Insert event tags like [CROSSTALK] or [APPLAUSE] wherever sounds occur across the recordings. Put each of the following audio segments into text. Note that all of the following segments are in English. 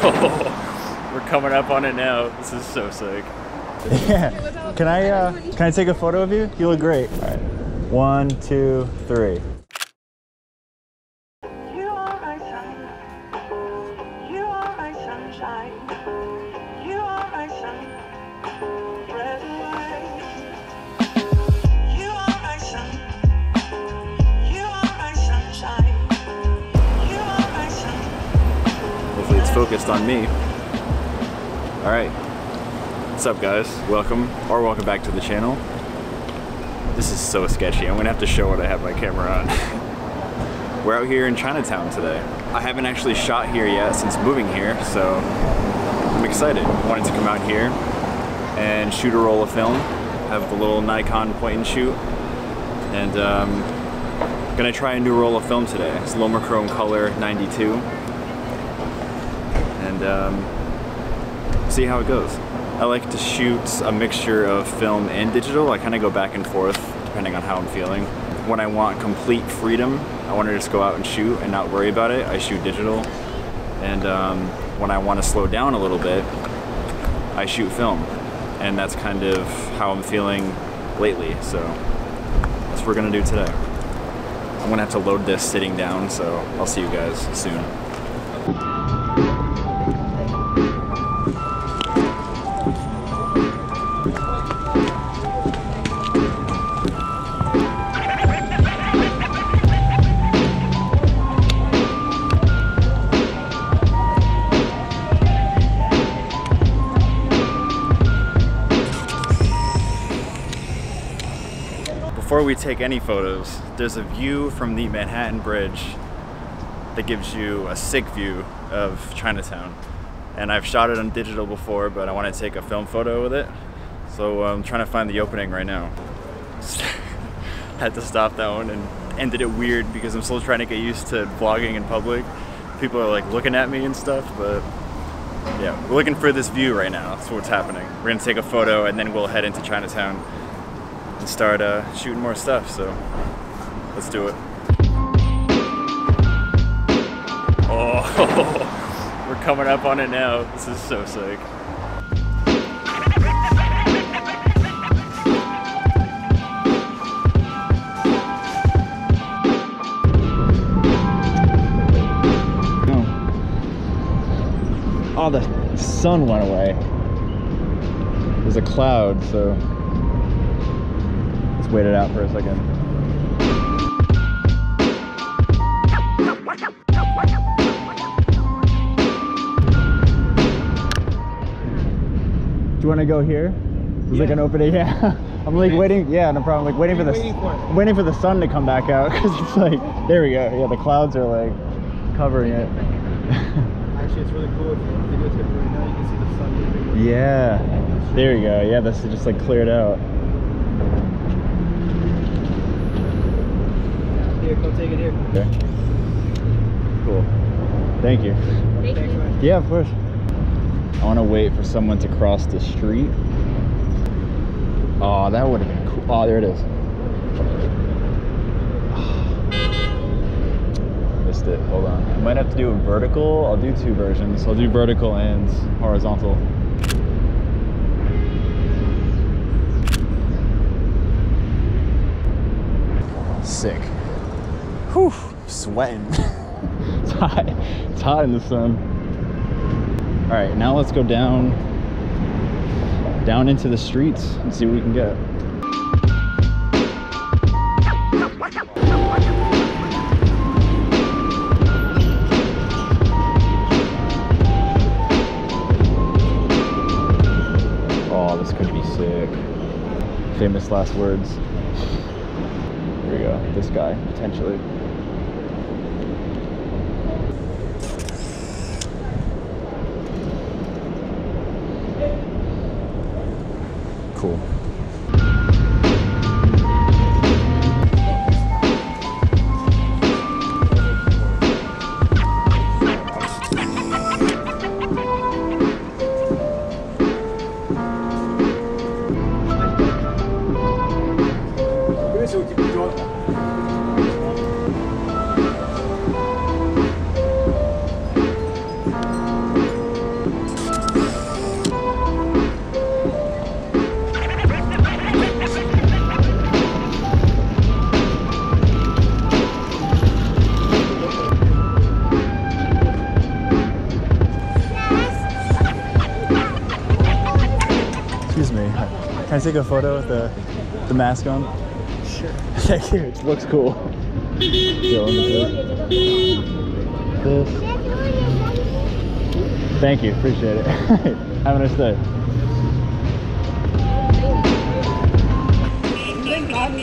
[LAUGHS] We're coming up on it now. This is so sick. Yeah. [LAUGHS] Can I uh, can I take a photo of you? You look great. All right. One, two, three. Focused on me. All right. What's up guys? Welcome or welcome back to the channel. This is so sketchy. I'm gonna have to show what I have my camera on. [LAUGHS] We're out here in Chinatown today. I haven't actually shot here yet since moving here, so I'm excited. Wanted to come out here and shoot a roll of film. Have the little Nikon point and shoot. And um, gonna try a roll of film today. It's Lomochrome Color 92 and um, see how it goes. I like to shoot a mixture of film and digital. I kind of go back and forth depending on how I'm feeling. When I want complete freedom, I want to just go out and shoot and not worry about it. I shoot digital. And um, when I want to slow down a little bit, I shoot film. And that's kind of how I'm feeling lately. So that's what we're gonna do today. I'm gonna have to load this sitting down, so I'll see you guys soon. Before we take any photos, there's a view from the Manhattan Bridge that gives you a sick view of Chinatown. And I've shot it on digital before, but I want to take a film photo with it. So um, I'm trying to find the opening right now. [LAUGHS] Had to stop that one and ended it weird because I'm still trying to get used to vlogging in public. People are like looking at me and stuff, but yeah, we're looking for this view right now. That's what's happening. We're gonna take a photo and then we'll head into Chinatown start uh, shooting more stuff. So let's do it. Oh, [LAUGHS] we're coming up on it now. This is so sick. Oh, the sun went away. There's a cloud, so wait it out for a second. Do you want to go here? Is like an opening? [LAUGHS] Yeah. I'm like waiting. Yeah, no problem. Like waiting for the waiting for? Waiting for the sun to come back out [LAUGHS] because it's like there we go. Yeah, the clouds are like covering it. [LAUGHS] Actually, it's really cool. If you videotape it right now, you can see the sun. Yeah. There we go. Yeah, this is just like cleared out. Here, come take it here. Okay. Cool. Thank you. Thanks, man. Yeah, of course. I want to wait for someone to cross the street. Oh, that would have been cool. Oh, there it is. Ah. Missed it. Hold on. I might have to do a vertical. I'll do two versions. I'll do vertical and horizontal. Sick. Whew, sweating. [LAUGHS] it's hot. It's hot in the sun. All right, now let's go down, down into the streets and see what we can get. Oh, this could be sick. Famous last words. Here we go. This guy, potentially. cool. Can I take a photo with the the mask on? Sure. [LAUGHS] Thank you. It looks cool. Yeah, let me do it. This. Thank you. Appreciate it. [LAUGHS] Have a nice day.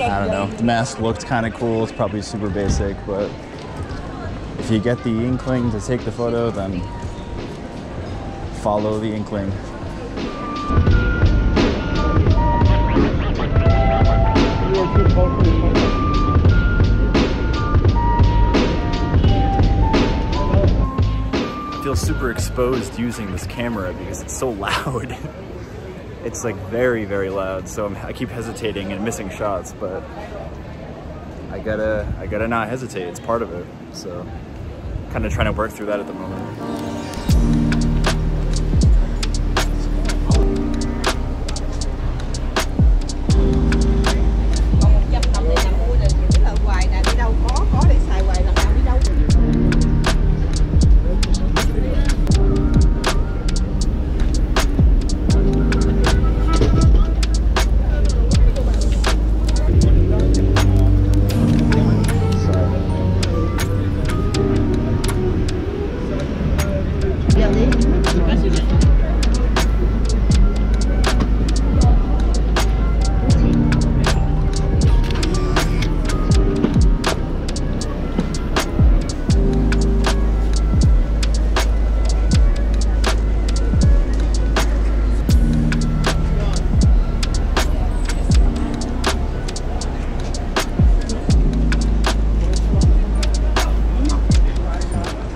I don't know. The mask looked kind of cool. It's probably super basic, but if you get the inkling to take the photo, then follow the inkling. Feel super exposed using this camera because it's so [LAUGHS] loud. it's like very, very loud. So I'm, I keep hesitating and missing shots, but I gotta, I gotta not hesitate. It's part of it. So kind of trying to work through that at the moment.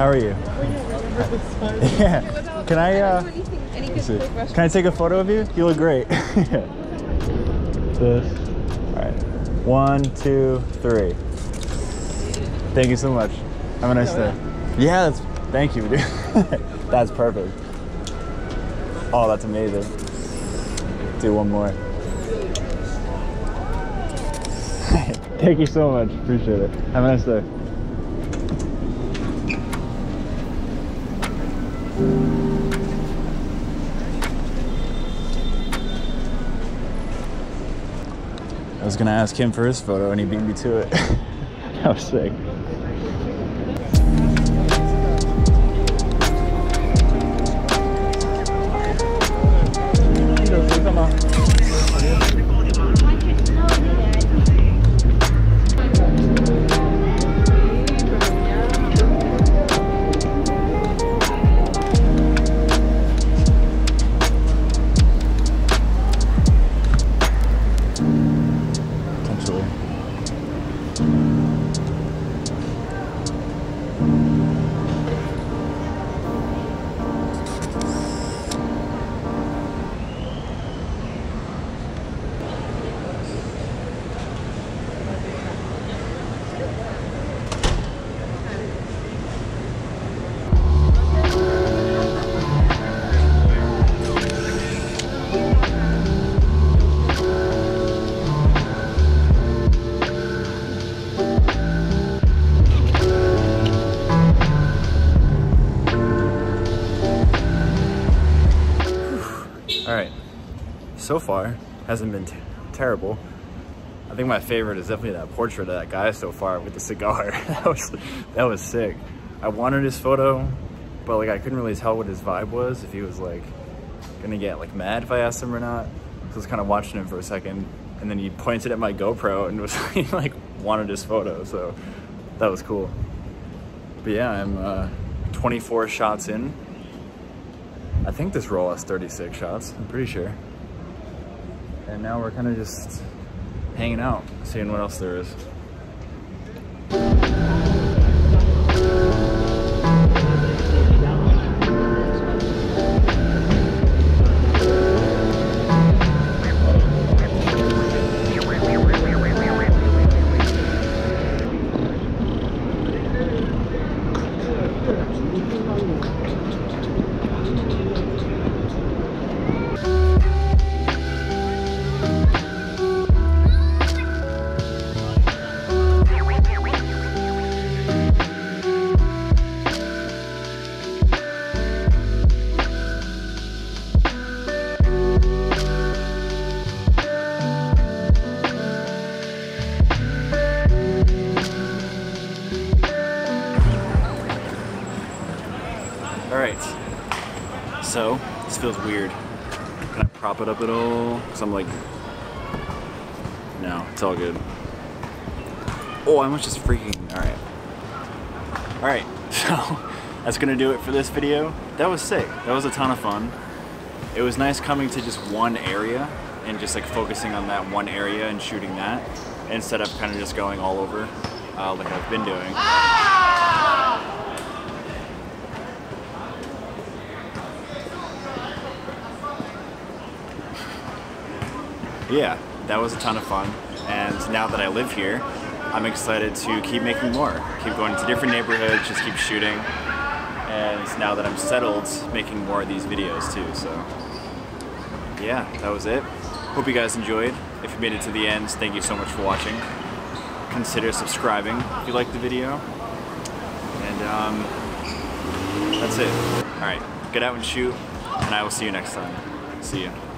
How are you? yeah. Can I uh any let's see. Can I take a photo of you? You look great. Yeah. [LAUGHS] This. All right. One, two, three. Thank you so much. Have a nice day. Yeah, that's thank you, dude. [LAUGHS] that's perfect. Oh, that's amazing. Do one more. [LAUGHS] Thank you so much. Appreciate it. Have a nice day. I was gonna ask him for his photo and he beat me to it. [LAUGHS] that was sick. So far, hasn't been terrible. I think my favorite is definitely that portrait of that guy so far with the cigar. [LAUGHS] that was that was sick. I wanted his photo, but like I couldn't really tell what his vibe was. If he was like gonna get like mad if I asked him or not. So I was kind of watching him for a second, and then he pointed at my GoPro and was [LAUGHS] like wanted his photo. So that was cool. But yeah, I'm uh, 24 shots in. I think this roll has 36 shots, I'm pretty sure. And now we're kind of just hanging out, seeing what else there is. So, this feels weird. Can I prop it up at all? Because I'm like, no, it's all good. Oh, I was just freaking, all right. All right, [LAUGHS] so that's gonna do it for this video. That was sick. That was a ton of fun. It was nice coming to just one area and just like focusing on that one area and shooting that instead of kind of just going all over uh, like I've been doing. Yeah, that was a ton of fun. And now that I live here, I'm excited to keep making more. Keep going to different neighborhoods, just keep shooting. And now that I'm settled, making more of these videos too. So yeah, that was it. Hope you guys enjoyed. If you made it to the end, thank you so much for watching. Consider subscribing if you liked the video. And um, that's it. All right, get out and shoot, and I will see you next time. See ya.